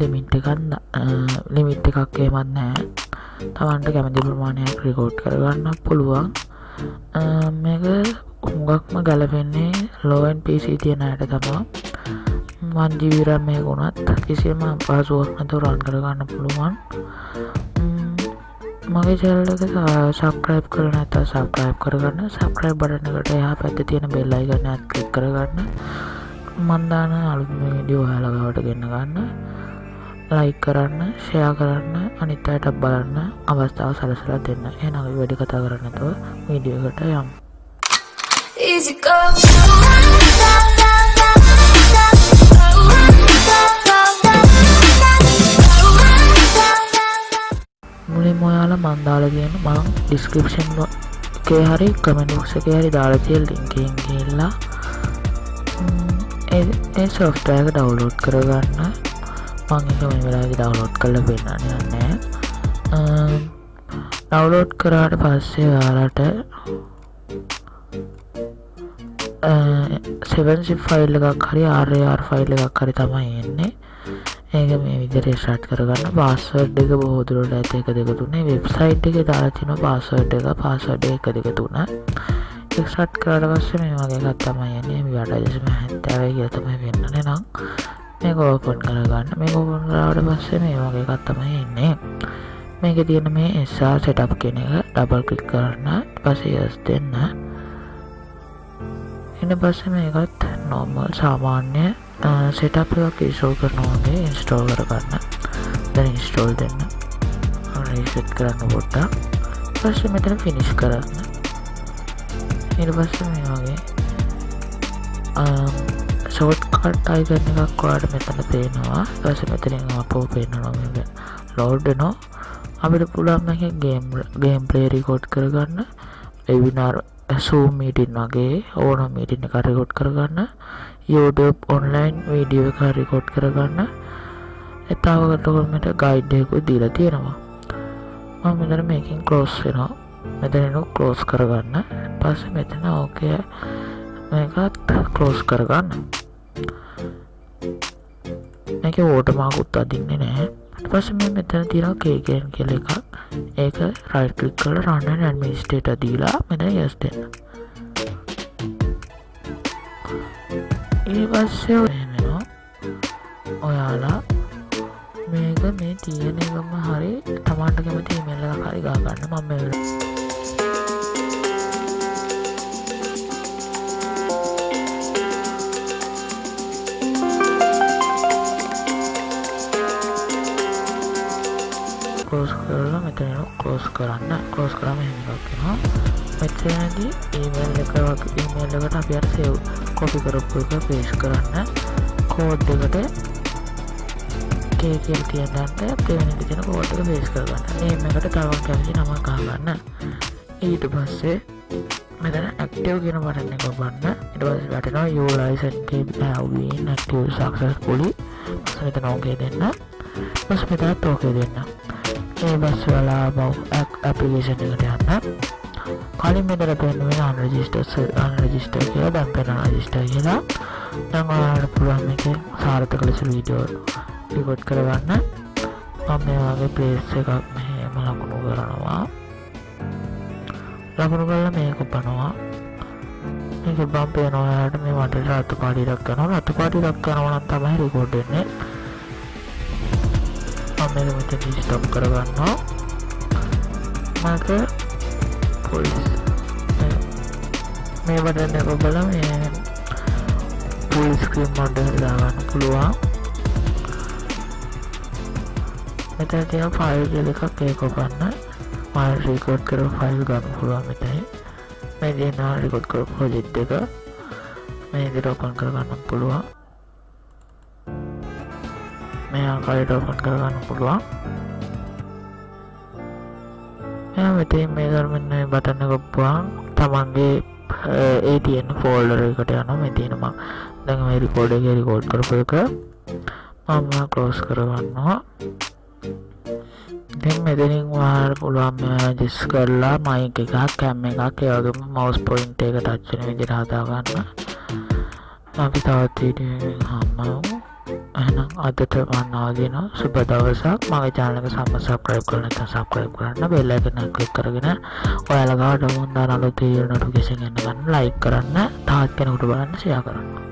Limit එකන්න limit එකක් ඒමත් නෑ තමන්ට කැමති ප්‍රමාණයක් රිකෝඩ් කරගන්න පුළුවන්. මේක හුඟක්ම ගැලපෙන්නේ ලෝවන් පිසි තියෙන අයට තමා මන්ජිවිරම් මේ ගුණත් කිසිම පහසුවක් නැතු රන් කරගන්න පුළුවන්. මගේ චැල්ලක සබ්‍රයිප් කරන ඇත සබ්‍රයිප් කරගන්න. සබ්‍රයි් බටනකට එයා පැත්ත තියෙන බෙල්ලයි ගන්න ඇත් කලික් කරගන්න. මන්දාන අලුත්ම විඩියෝ හලගවට ගන්න ගන්න ලයි කරන්න ෂයා කරන්න අනිත් අයටත් බලන්න අවස්ථාව සලසලා දෙන්න. ඒ නඟ වැඩි කතා කරන්නතුව වීඩියෝකට යම්. මුලින් ඔයාල මන්දාල තියෙන මං ඩිස්ක්‍රපෂන් එකේ හරි කමෙන්ටක්ස එක හරි දාලතිය ලිංකින් කියල්ලා ඒ සොෆ්ටයක ඩවලෝඩ් කරගන්න. මං එක මේ වෙලාගේ ඩවලෝඩ් කල පෙන්න්න යන්නේ ඩවලෝඩ් කරාට පස්සේ යාලට සෙවන්සි ෆයිල් එකක් හරි ආර්යාර් ෆයිල් එකක් හරි තමයි එන්නේ. ඒක මේ විදිරේ ෂට් කරගන්න. පාස්වර්ඩ් එක බොහෝදුරට ඇත එක දෙක තුනේ. වෙබ්සයිට් එක දාතින පාස්වර්ඩ් එක පාස්වඩ් එක දෙක තුන. එක්ෂට් කරට පස්ස මේ වගේ ගත්තමයි යන්නේ වඩජසම හැත්තෑවයි කියතමයි වෙන්නන නම් මේ කෝපන් කරගන්න. මේ කොපන්රාවට පස්සේ මේ වගේ කත්තමයි එන්නේ මේක තියෙන මේ එස්සා සෙටප් කෙන එක ඩබල් කලික් කරන්න පසස් දෙන්න. එන පස්ස මේකත් නෝමල් සාමාන්‍ය සෙටප් එකක් ඉස්ටෝල් කරනවාගේ ඉන්ස්ටෝල් කරගන්න. දැ ඉන්ස්ටෝල් දෙන්න. රීසෙට් කරන්න පොට්ටා පස්ස මෙතන ෆිනිශ් කරන්න. ඉට පස්ස මේ වගේ සෝට් කට් අයිගන්න එකක් වාට මෙතන පේනවා. පස මෙතරින් අපෝ පේන නොම ලෝඩ් නෝ අපිට පුළන්න ගේම් ගේම් පලේරිකෝඩ් කරගන්න. එවිනාර් සූ මීටින් වගේ ඕන මීටින් එක රෙකෝඩ් කරගන්න. YouTube ඔන්ලයින් වීඩියෝ එක රෙකෝඩ් කරගන්න. එතාවගතකොල්මට ගයිඩ්ඩයකු දීලා තියෙනවා. මම මෙතන මේකින් කලෝස් වෙනවා. මෙතනනු කලෝස් කරගන්න. පස්ස මෙතන ඕකය මේකත් කලෝස් කරගන්න. එක ඕටමාකුත් අදින්නේ නෑ පස මේ මෙතන තිරා කේගෙන් කියල එකක්. ඒක රයිට් කලික් කල රන්න ඇන්මිස්ටේට දීලා මෙන යස් දෙන්න. ඒපස්සේ වෙනවා ඔයාලා මේක මේ තියෙන එකම හරි තමාන්ට කැමති මෙල්ල හරි ගාගන්න මම වෙලා කලෝස් කරලා මෙතන කලෝස් කරන්න. කලෝස් කරම හෙමක්ෙනවා මෙතනදී ඊමල් එක ඊමල් එකට අපි අර සෙව් කොපි කරපු එක පේස් කරන්න. කෝඩ් එකට කේකල් තියන්නට දෙවනි තින කෝඩ් එක පේස් කරගන්න. ඒමකට තවන් කැමති නම කාගන්න ඊට පස්සේ මෙතන ඇක්ටව ගෙන පටන්න එක බන්න ඉටවස් වැටනවා යෝලයිසන්ගේ ඇවීන් ඇක්ටව සක්සස් පොලි මෙත නෝගේ දෙන්න. පස් මෙතත් ඕකේ දෙන්න. ඒ බස් වලා බව් ඇපිකේෂන් එකට යන්න කලින් මෙතර පෙන්ුවෙන අන්රජිස්ට අන්රජිස්ට කියලා දැන් පෙන රජිස්ට කියලා. නංවාට පුළුවන් එක සාර්ථක ලෙස වීඩියෝ ලිකොට් කරගන්න. මම මේ වගේ පලේස් එකක් මෙහෙම ලකුණු කරනවා. ලකුණු කරලා මේක පනවා මේක බම් පේනවායට මේ මට රත්තු පාඩිරක් කනවා රතු පාඩිරක් කනවනන් තමයි රෙකෝඩ්න්නේ මම මේක මෙතන ස්ටොප් කරගන්නවා. මට පොලිස්. මේ බටන් එක බල මේ පුල් ස්ක්‍රීම් මොඩ දාගන්න පුළුවන්. මෙතන තියෙන ෆයිල් කියල එකක් ඒක ඔපන්න මල් රිකෝඩ් කර ෆයිල් ගන්න පුළුවන් මෙතයි මේ දෙනවා රිකෝඩ් කර ප්‍රොජෙක්් එක. මේ විදිහට ඔපන් කරගන්න පුළුවන්. මේ ආකාරයට ඔපන් කරගන්න පුළුවන්. මෙයා මෙතින් මේ දර්මන්න බටන්න ගොප්පුවන් තමන්ගේ ඒ තියෙන ෆෝල්ඩර එකට යන මේ තියෙනවා දැන් මේ රිකෝඩ එක රිකෝඩ් කරපු එක මම ක්ලෝස් කරගන්නවා. දැන් මෙතනින් වාර පුළුවන් ජිස් කරලා මයික එකක් කැම්ම එකක් ඒවගේම මවස් පොයින්ට එක ටච්චන විදිර හදාගන්න. අපි තවත් හම්මවු එහෙනම් අදට මම ආගෙන සුබ දවසක්. මගේ channel එක සම්ම subscribe කරලා නැත්නම් subscribe කරන්න. bell icon එක click කරගෙන ඔයාලා ගාවට වුණ දාන අලුත් වීඩියෝ notification එන්න ගන්න. like කරන්න. තාත් කෙනෙකුට බලන්න share කරන්න.